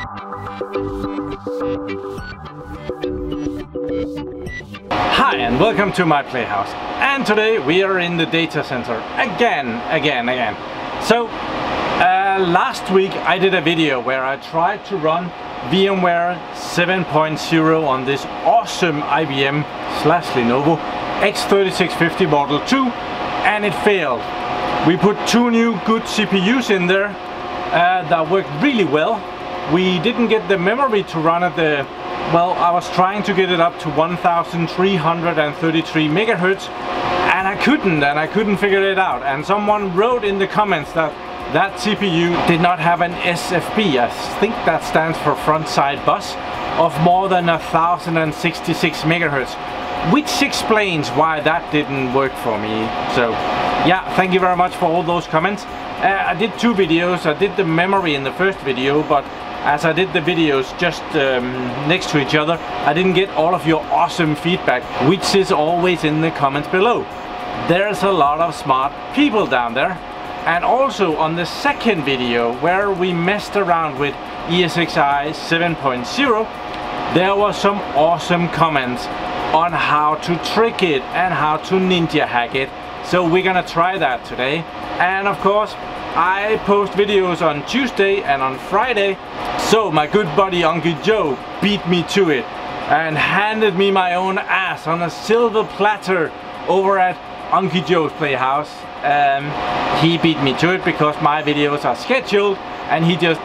Hi and welcome to my playhouse and today we are in the data center again, again, again. So uh, last week I did a video where I tried to run VMware 7.0 on this awesome IBM slash Lenovo X3650 Model 2 and it failed. We put two new good CPUs in there uh, that worked really well. We didn't get the memory to run at the well, I was trying to get it up to 1333 megahertz and I couldn't and I couldn't figure it out and someone wrote in the comments that that CPU did not have an SFP, I think that stands for front side bus, of more than 1066 megahertz which explains why that didn't work for me. So yeah, thank you very much for all those comments. Uh, I did two videos, I did the memory in the first video but as I did the videos just um, next to each other, I didn't get all of your awesome feedback, which is always in the comments below. There's a lot of smart people down there. And also on the second video, where we messed around with ESXi 7.0, there was some awesome comments on how to trick it and how to ninja hack it. So we're gonna try that today. And of course, I post videos on Tuesday and on Friday. So my good buddy Unky Joe beat me to it and handed me my own ass on a silver platter over at Unky Joe's Playhouse. Um, he beat me to it because my videos are scheduled and he just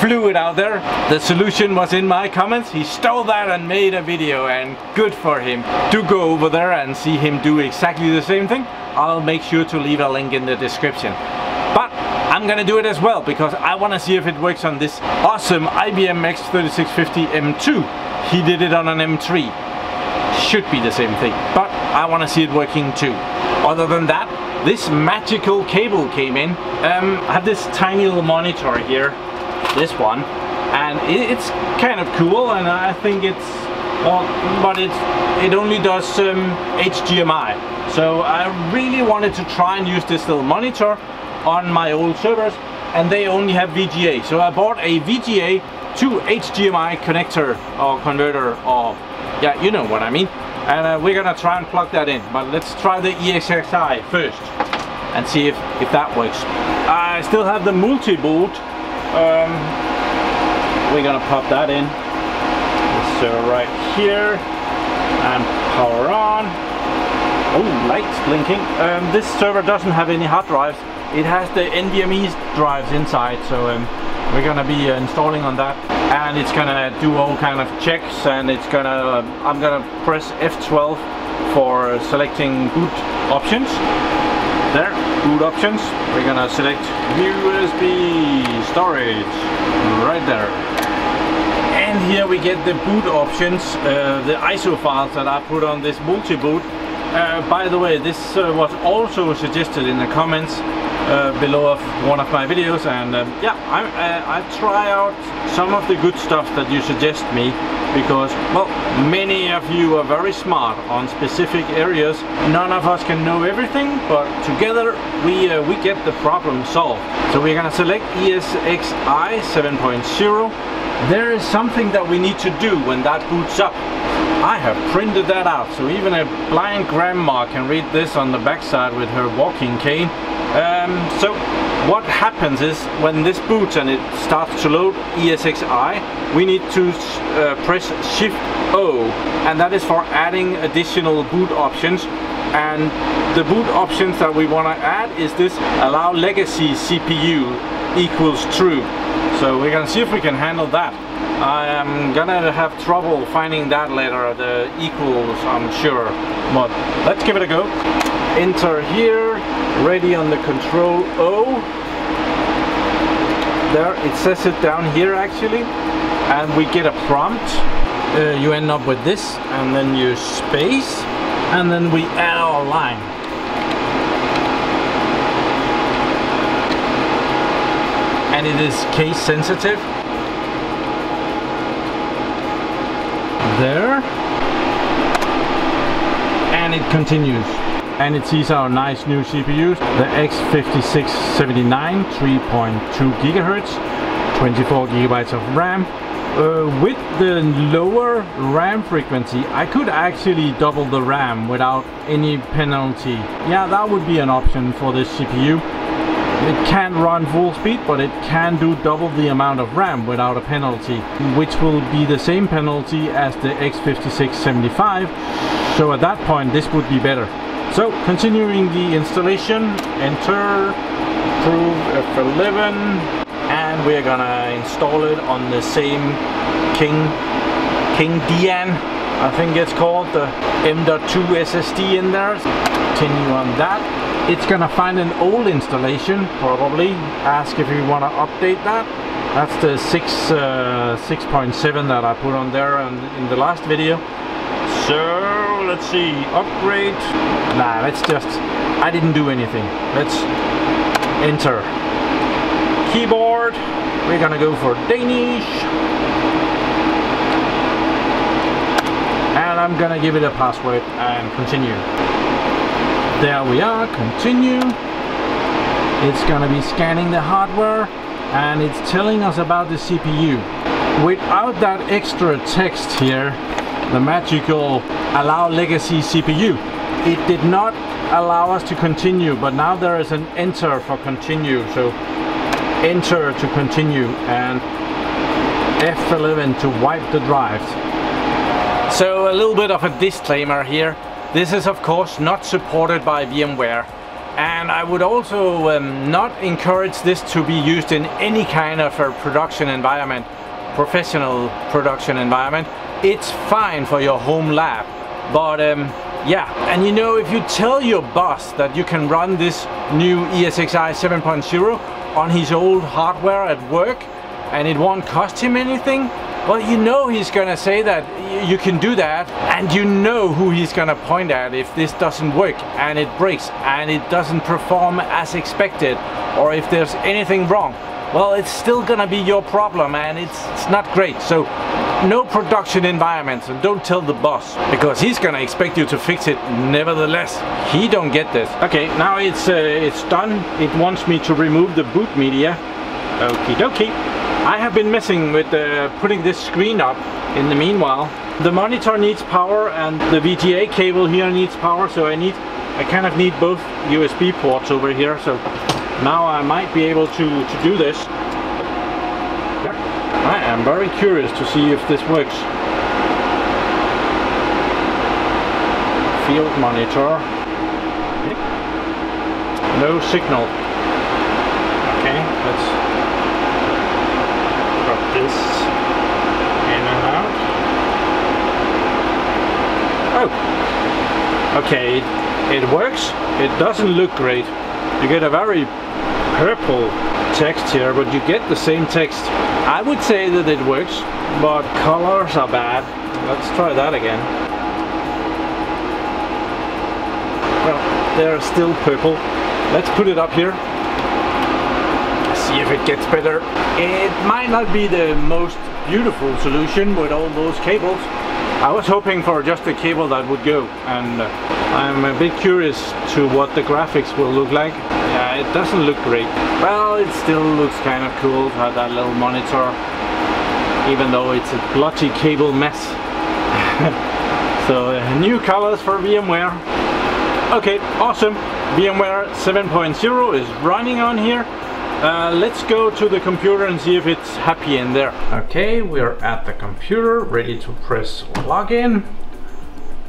flew it out there. The solution was in my comments. He stole that and made a video and good for him. Do go over there and see him do exactly the same thing. I'll make sure to leave a link in the description. I'm gonna do it as well because I wanna see if it works on this awesome IBM X3650 M2. He did it on an M3. Should be the same thing, but I wanna see it working too. Other than that, this magical cable came in. Um, I have this tiny little monitor here, this one, and it's kind of cool and I think it's well, but it's it only does um, HDMI. So I really wanted to try and use this little monitor on my old servers and they only have VGA. So I bought a VGA to HDMI connector or converter or yeah, you know what I mean. And uh, we're gonna try and plug that in. But let's try the ESXi first and see if, if that works. I still have the multi-boot. Um, we're gonna pop that in. So right here and power on. Oh, lights blinking. Um, this server doesn't have any hard drives it has the NVMe drives inside, so um, we're gonna be installing on that, and it's gonna do all kind of checks, and it's gonna uh, I'm gonna press F12 for selecting boot options. There, boot options. We're gonna select USB storage right there. And here we get the boot options, uh, the ISO files that I put on this multi-boot. Uh, by the way, this uh, was also suggested in the comments uh, below of one of my videos and um, yeah I, uh, I try out some of the good stuff that you suggest me because well many of you are very smart on specific areas. None of us can know everything but together we uh, we get the problem solved. So we're gonna select ESXi 7.0 there is something that we need to do when that boots up I have printed that out so even a blind grandma can read this on the backside with her walking cane um, so what happens is when this boots and it starts to load ESXi, we need to uh, press Shift O and that is for adding additional boot options and the boot options that we want to add is this allow legacy CPU equals true. So we're gonna see if we can handle that. I am gonna have trouble finding that later, the equals I'm sure, but let's give it a go. Enter here, ready on the control O. There it says it down here actually. And we get a prompt. Uh, you end up with this and then you space and then we add our line and it is case sensitive there and it continues and it sees our nice new CPUs, the X5679 3.2 gigahertz, 24 gigabytes of RAM. Uh, with the lower RAM frequency, I could actually double the RAM without any penalty. Yeah, that would be an option for this CPU. It can't run full speed, but it can do double the amount of RAM without a penalty, which will be the same penalty as the x5675. So at that point, this would be better. So continuing the installation, enter, approve F11, and we're gonna install it on the same King King Dian I think it's called the M.2 SSD in there continue on that it's gonna find an old installation probably ask if you want to update that that's the 6 uh, 6.7 that I put on there in, in the last video so let's see upgrade nah let's just I didn't do anything let's enter keyboard. We're gonna go for Danish. And I'm gonna give it a password and continue. There we are, continue. It's gonna be scanning the hardware and it's telling us about the CPU. Without that extra text here, the magical allow legacy CPU, it did not allow us to continue, but now there is an enter for continue. So enter to continue and F11 to wipe the drives. So a little bit of a disclaimer here. This is of course not supported by VMware and I would also um, not encourage this to be used in any kind of a production environment, professional production environment. It's fine for your home lab, but um, yeah, and you know if you tell your boss that you can run this new ESXi 7.0 on his old hardware at work and it won't cost him anything, well, you know he's gonna say that. You can do that and you know who he's gonna point at if this doesn't work and it breaks and it doesn't perform as expected or if there's anything wrong. Well, it's still gonna be your problem and it's, it's not great. So no production environments and don't tell the boss because he's gonna expect you to fix it. Nevertheless he don't get this. Okay now it's uh, it's done. It wants me to remove the boot media. Okie dokie I have been messing with uh, putting this screen up in the meanwhile the monitor needs power and the VGA cable here needs power so I need I kind of need both USB ports over here so now I might be able to, to do this I am very curious to see if this works. Field monitor. No signal. Okay, let's this in and out. Oh! Okay, it, it works. It doesn't look great. You get a very purple text here, but you get the same text. I would say that it works, but colors are bad. Let's try that again. Well, they're still purple. Let's put it up here. See if it gets better. It might not be the most beautiful solution with all those cables. I was hoping for just a cable that would go and uh, I'm a bit curious to what the graphics will look like. Yeah, it doesn't look great. Well, it still looks kind of cool to have that little monitor, even though it's a blotchy cable mess. so, uh, new colors for VMware. Okay, awesome. VMware 7.0 is running on here. Uh, let's go to the computer and see if it's happy in there. Okay, we're at the computer, ready to press login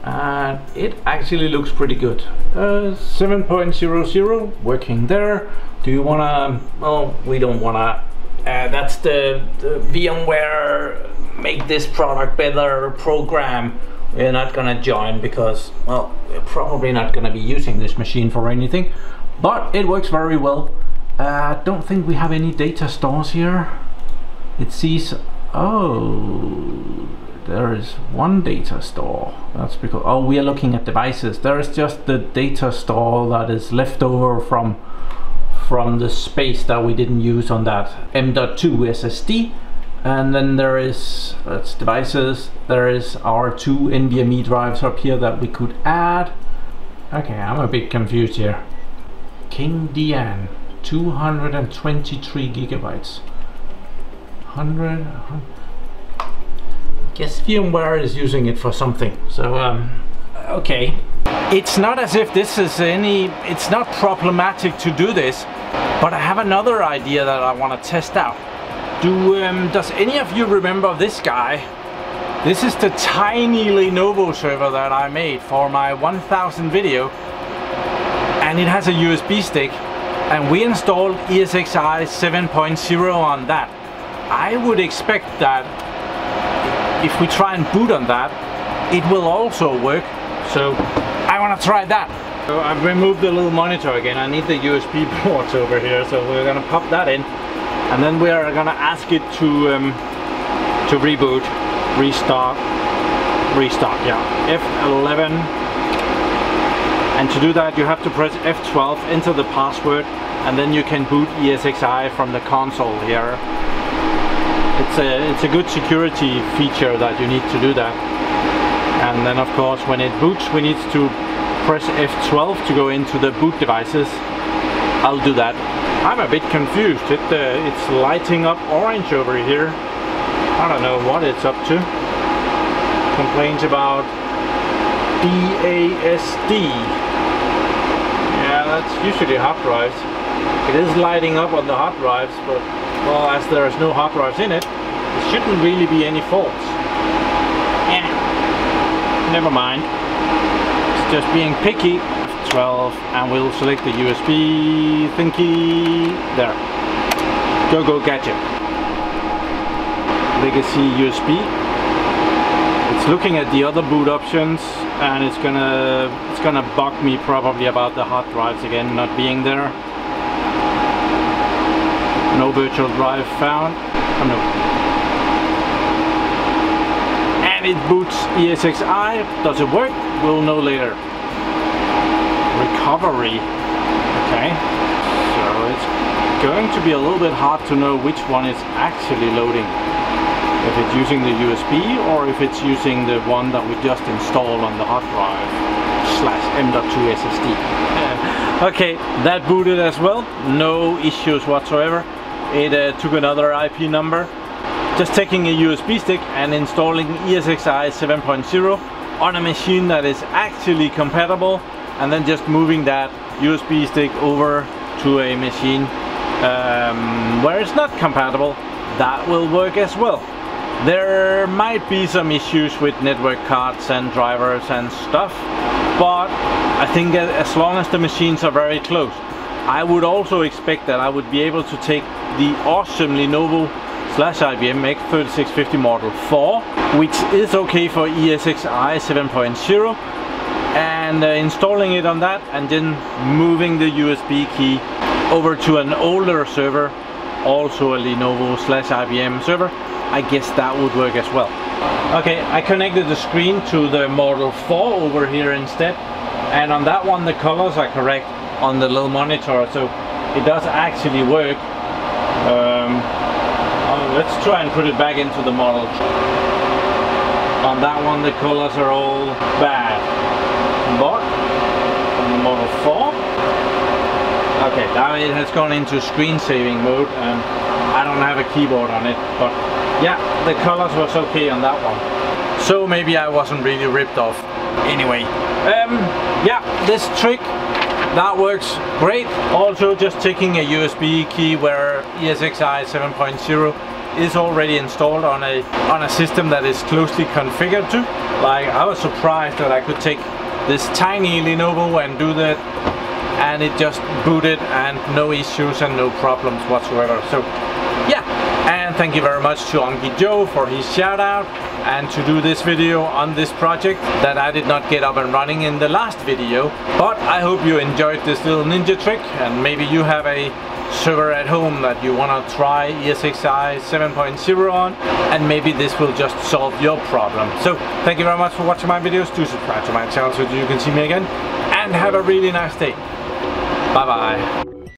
and it actually looks pretty good. Uh, 7.00 working there. Do you wanna, well, we don't wanna, uh, that's the, the VMware make this product better program. We're not gonna join because, well, we're probably not gonna be using this machine for anything, but it works very well. I uh, don't think we have any data stores here. It sees, oh, there is one data store. That's because oh we are looking at devices. There is just the data store that is left over from from the space that we didn't use on that M.2 SSD and then there is that's devices. There is our two NVMe drives up here that we could add. Okay I'm a bit confused here. KingDian 223 gigabytes 100, I guess VMware is using it for something. So, um, okay. It's not as if this is any, it's not problematic to do this, but I have another idea that I want to test out. Do, um, does any of you remember this guy? This is the tiny Lenovo server that I made for my 1000 video and it has a USB stick and we installed ESXi 7.0 on that. I would expect that if we try and boot on that, it will also work. So I want to try that. So I've removed the little monitor again. I need the USB ports over here, so we're gonna pop that in, and then we are gonna ask it to um, to reboot, restart, restart. Yeah, F11. And to do that, you have to press F12, enter the password, and then you can boot ESXi from the console here. It's a it's a good security feature that you need to do that. And then of course when it boots we need to press F12 to go into the boot devices. I'll do that. I'm a bit confused. It uh, it's lighting up orange over here. I don't know what it's up to. Complains about DASD yeah that's usually hard drives it is lighting up on the hard drives but well, as there is no hard drives in it, there shouldn't really be any faults. Never mind. It's just being picky. 12 and we'll select the USB thingy. There. Go Go Gadget. Legacy USB. It's looking at the other boot options and it's gonna it's gonna bug me probably about the hard drives again not being there. No virtual drive found. Oh, no. And it boots ESXi. Does it work? We'll know later. Recovery. Okay. So it's going to be a little bit hard to know which one is actually loading. If it's using the USB or if it's using the one that we just installed on the hard drive slash M.2 SSD. okay, that booted as well. No issues whatsoever it uh, took another IP number. Just taking a USB stick and installing ESXi 7.0 on a machine that is actually compatible and then just moving that USB stick over to a machine um, where it's not compatible, that will work as well. There might be some issues with network cards and drivers and stuff, but I think as long as the machines are very close, I would also expect that I would be able to take the awesome Lenovo slash IBM X3650 Model 4 which is okay for ESXi 7.0 and uh, installing it on that and then moving the USB key over to an older server also a Lenovo slash IBM server I guess that would work as well. Okay I connected the screen to the Model 4 over here instead. And on that one the colors are correct on the little monitor so it does actually work. Um, uh, let's try and put it back into the model. On that one the colors are all bad. But on the model 4 okay now it has gone into screen saving mode and I don't have a keyboard on it but yeah the colors was okay on that one so maybe I wasn't really ripped off anyway um, yeah this trick that works great. Also just taking a USB key where ESXi 7.0 is already installed on a on a system that is closely configured to. Like I was surprised that I could take this tiny Lenovo and do that and it just booted and no issues and no problems whatsoever. So yeah, and thank you very much to Unky Joe for his shout out and to do this video on this project that I did not get up and running in the last video. But I hope you enjoyed this little ninja trick and maybe you have a server at home that you want to try ESXi 7.0 on and maybe this will just solve your problem. So thank you very much for watching my videos. Do subscribe to my channel so you can see me again and have a really nice day. Bye bye.